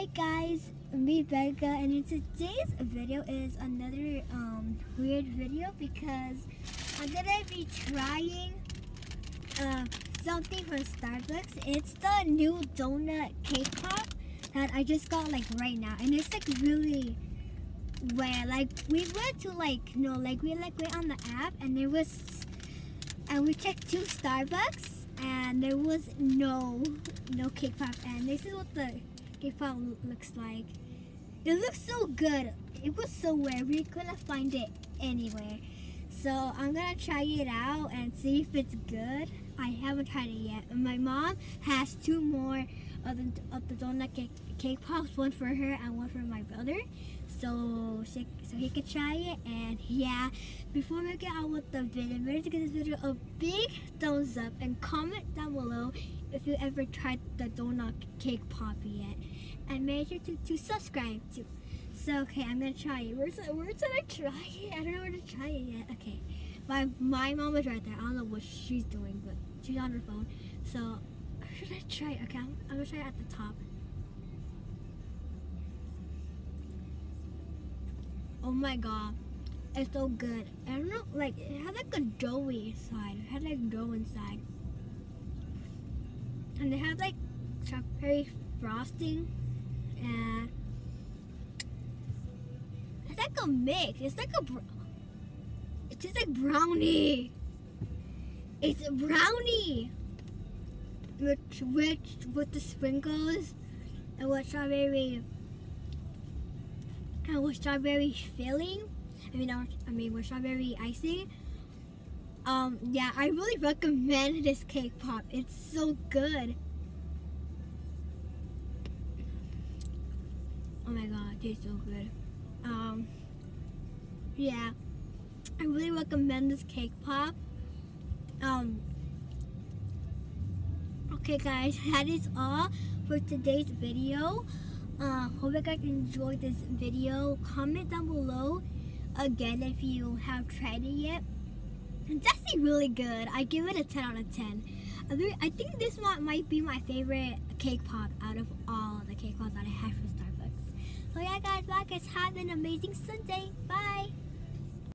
Hi guys, me Becca, and in today's video is another um, weird video because I'm gonna be trying uh, something from Starbucks. It's the new donut cake pop that I just got like right now, and it's like really weird. Like we went to like no, like we like went on the app, and there was, and we checked two Starbucks, and there was no no cake pop, and this is what the pop looks like. It looks so good. It was so weird. We couldn't find it anywhere. So I'm gonna try it out and see if it's good. I haven't tried it yet. My mom has two more of of the donut cake, cake pops, one for her and one for my brother. So she, so he could try it. And yeah, before we get on with the video, remember to give this video a big thumbs up and comment down below if you ever tried the donut cake pop yet. And make sure to, to subscribe too. So okay, I'm gonna try it. Where's where did I try it? I don't know where to try it yet. Okay. My my mom is right there. I don't know what she's doing, but she's on her phone. So should I try? Okay, I'm, I'm gonna try it at the top. Oh my god. It's so good. I don't know, like it had like a doughy side. It had like dough inside. And it had like strawberry frosting and it's like a mix. It's like a it tastes like brownie. It's a brownie. Which with the sprinkles and with strawberry and with strawberry filling. I mean, I mean with strawberry icing. Um, yeah, I really recommend this cake pop. It's so good. Oh my god, it tastes so good. Um, yeah, I really recommend this cake pop. Um, okay guys, that is all for today's video. Uh, hope you guys enjoyed this video. Comment down below again if you have tried it yet. It's actually really good. I give it a 10 out of 10. I think this one might be my favorite cake pop out of all the cake pops that I had from Starbucks. So yeah guys, bye guys. Have an amazing Sunday. Bye.